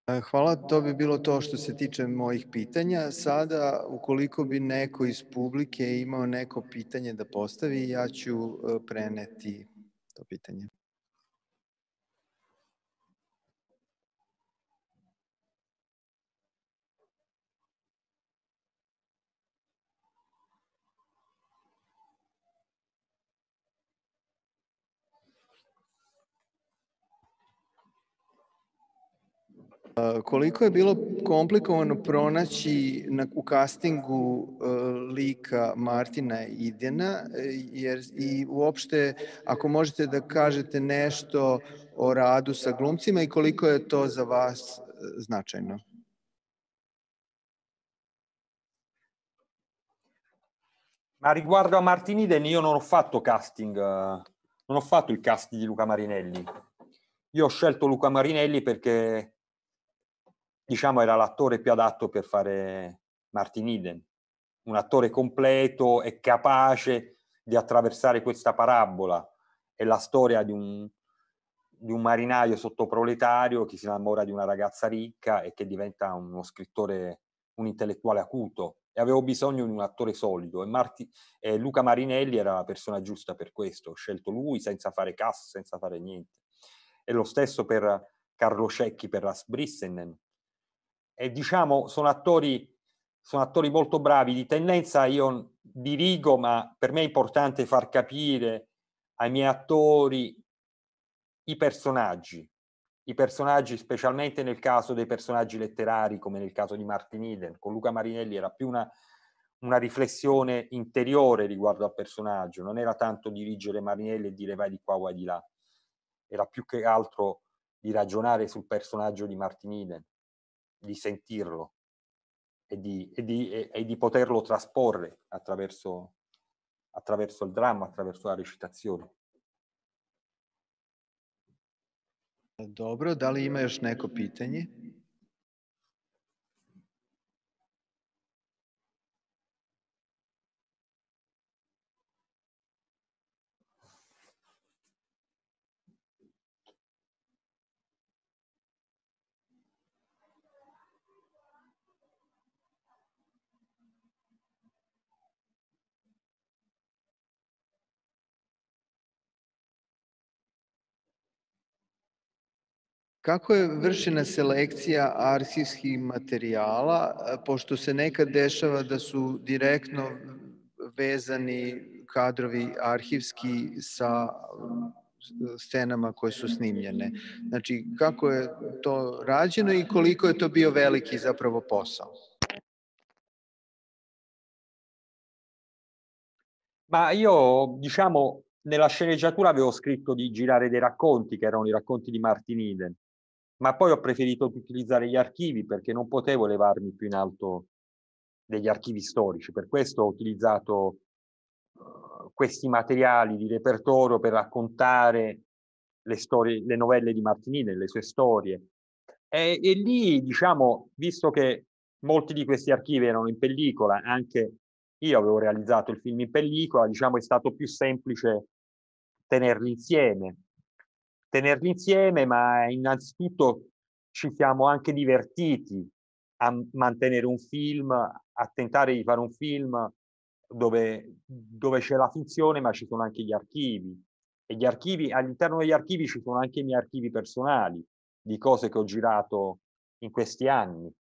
E, hvala, to bi bilo to što se tiče mojih pitanja. Sada, ukoliko bi neko iz publike imao neko pitanje da postavi, ja ću e, preneti to pitanje. Koliko je bilo komplikovano pronaći na, u castingu uh, lika Martina Idena, jer i uopšte, ako možete da kažete nešto o radu sa glumcima i koliko je to za vas značajno? Ma riguardo a Martin Iden, io non ho fatto casting, non ho fatto il casting di Luca Marinelli. Io ho scelto Luca Marinelli perché diciamo, era l'attore più adatto per fare Martin Eden, un attore completo e capace di attraversare questa parabola. È la storia di un, di un marinaio sottoproletario che si innamora di una ragazza ricca e che diventa uno scrittore, un intellettuale acuto. E avevo bisogno di un attore solido e, Marti, e Luca Marinelli era la persona giusta per questo. Ho scelto lui senza fare cast, senza fare niente. E lo stesso per Carlo Cecchi per Rasbrissen, e diciamo sono attori, sono attori molto bravi. Di tendenza io dirigo, ma per me è importante far capire ai miei attori i personaggi, i personaggi, specialmente nel caso dei personaggi letterari, come nel caso di Martin Eden. Con Luca Marinelli era più una, una riflessione interiore riguardo al personaggio, non era tanto dirigere Marinelli e dire vai di qua, vai di là, era più che altro di ragionare sul personaggio di Martin Eden di sentirlo e di, e di, e, e di poterlo trasporre attraverso, attraverso il dramma, attraverso la recitazione. Dobro, da li ima još neko pitanje? Kako je vršena selekcija arhivskih materijala, pošto se nekad dešava da su direktno vezani kadrovi arhivski sa scenama koje su snimljene. Znači, kako je to rađeno i koliko je to bio veliki zapravo posao? Ma io, diciamo, nella sceneggiatura avevo scritto di girare dei racconti, che erano i racconti di Martin Eden ma poi ho preferito utilizzare gli archivi perché non potevo levarmi più in alto degli archivi storici. Per questo ho utilizzato uh, questi materiali di repertorio per raccontare le, storie, le novelle di Martinini, le sue storie. E, e lì, diciamo, visto che molti di questi archivi erano in pellicola, anche io avevo realizzato il film in pellicola, diciamo, è stato più semplice tenerli insieme tenerli insieme, ma innanzitutto ci siamo anche divertiti a mantenere un film, a tentare di fare un film dove, dove c'è la finzione, ma ci sono anche gli archivi. E gli archivi, all'interno degli archivi ci sono anche i miei archivi personali, di cose che ho girato in questi anni.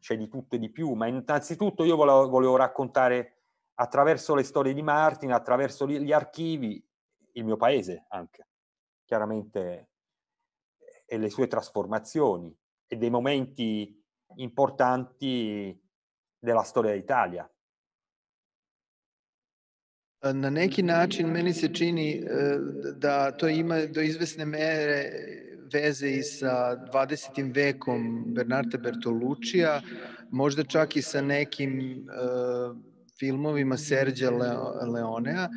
C'è di tutto e di più, ma innanzitutto io volevo, volevo raccontare attraverso le storie di Martin, attraverso gli archivi, il mio paese anche chiaramente e le sue trasformazioni e dei momenti importanti della storia d'Italia. Na neki način meni se čini da to ima do izvesne mere veze i sa 20. vekom Bernarda Bertolučija, možda čak i sa nekim uh, filmovima Serđa Leonea,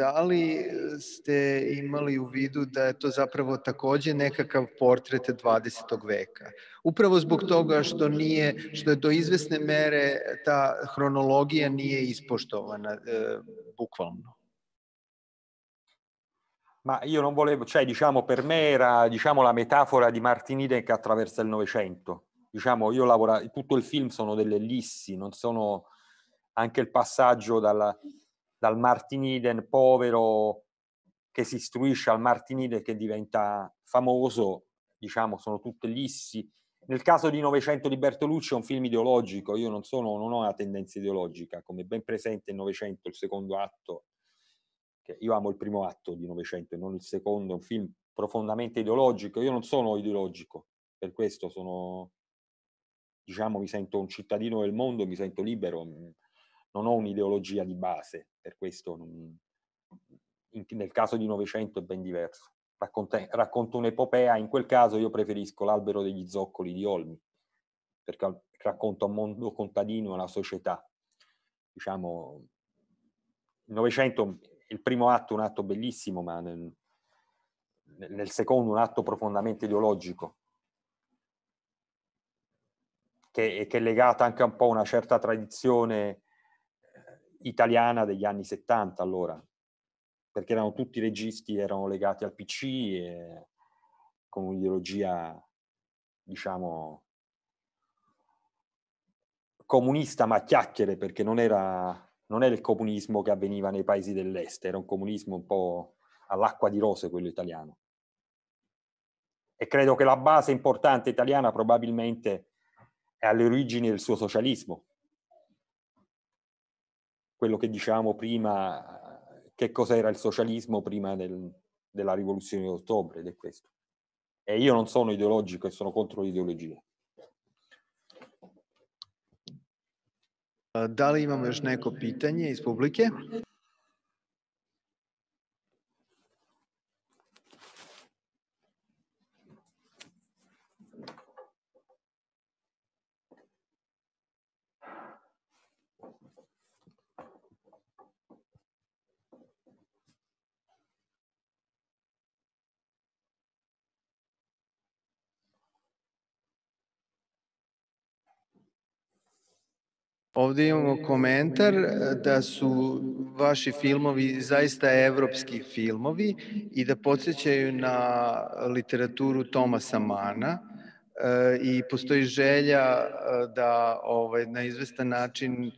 da li ste imali u vidu da je to zapravo takođe nekakav portret 20. veka? Upravo zbog toga što nije, što je do izvesne mere ta hronologija nije ispoštovana eh, bukvalno. Ma io non volevo, cioè diciamo per me era diciamo la metafora di Martinide che attraversa il Novecento. Diciamo io lavoro, tutto il film sono delle ellissi, non sono anche il passaggio dalla, dal Martin Eden povero che si istruisce al Martin Eden che diventa famoso, diciamo, sono tutte lissi. Nel caso di Novecento di Bertolucci è un film ideologico, io non, sono, non ho una tendenza ideologica, come ben presente in Novecento, il secondo atto, che io amo il primo atto di Novecento e non il secondo, è un film profondamente ideologico, io non sono ideologico, per questo sono, diciamo, mi sento un cittadino del mondo, mi sento libero, non ho un'ideologia di base, per questo non, in, nel caso di Novecento è ben diverso. Racconta, racconto un'epopea, in quel caso io preferisco l'albero degli zoccoli di Olmi, perché racconta un mondo contadino, una società. Diciamo, il Novecento, il primo atto è un atto bellissimo, ma nel, nel secondo un atto profondamente ideologico, che, che, è legato anche un po' a una certa tradizione italiana degli anni 70 allora, perché erano tutti registi, erano legati al PC e con un'ideologia, diciamo, comunista ma chiacchiere, perché non era, non era il comunismo che avveniva nei paesi dell'est, era un comunismo un po' all'acqua di rose quello italiano. E credo che la base importante italiana probabilmente è alle origini del suo socialismo, quello che dicevamo prima, che cos'era il socialismo prima del, della rivoluzione di ottobre ed è questo. E io non sono ideologico e sono contro l'ideologia. Da li imamo još neko pitanje iz publike? Ovde imamo komentar e, da su vaši filmovi zaista evropski filmovi i da podsjećaju na literaturu Tomasa Mana e, i postoji želja e, da ovaj, na izvestan način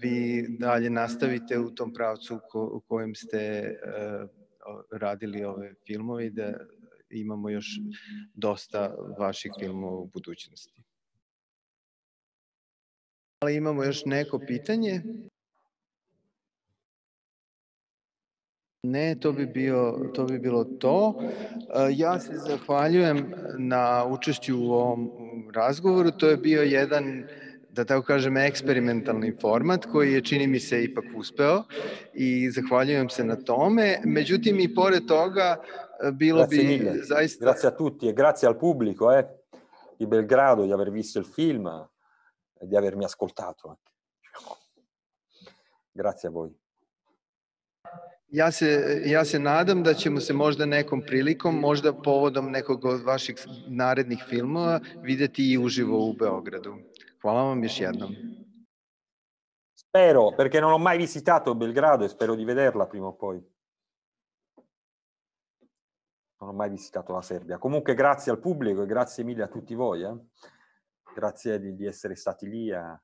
vi dalje nastavite u tom pravcu u kojem ste radili ove filmove i da imamo još dosta vaših filmova u budućnosti. Ali imamo još neko pitanje? Ne, to bi, bio, to bi bilo to. E, ja se zahvaljujem na učešću u ovom razgovoru. To je bio jedan da tako kažem, eksperimentalni format koji je, čini mi se, ipak uspeo i zahvaljujem se na tome. Međutim, i pored toga, e, bilo grazie bi mille. zaista... Grazie a tutti e grazie al pubblico eh, di Belgrado di aver visto il film e di avermi ascoltato. Grazie a voi. Ja se, ja se nadam da ćemo se možda nekom prilikom, možda povodom nekog od vaših narednih filmova videti i uživo u Beogradu. Hvala vam još jednom. Spero, perché non ho mai visitato Belgrado e spero di vederla prima o poi. Non ho mai visitato la Serbia. Comunque grazie al pubblico e grazie mille a tutti voi. Eh grazie di, di essere stati lì a,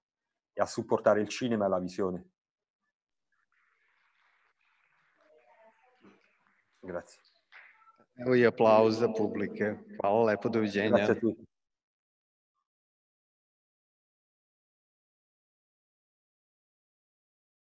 e a supportare il cinema e la visione. Grazie. Evo i aplauz za publike. Hvala lepo, doviđenja. Grazie a tutti.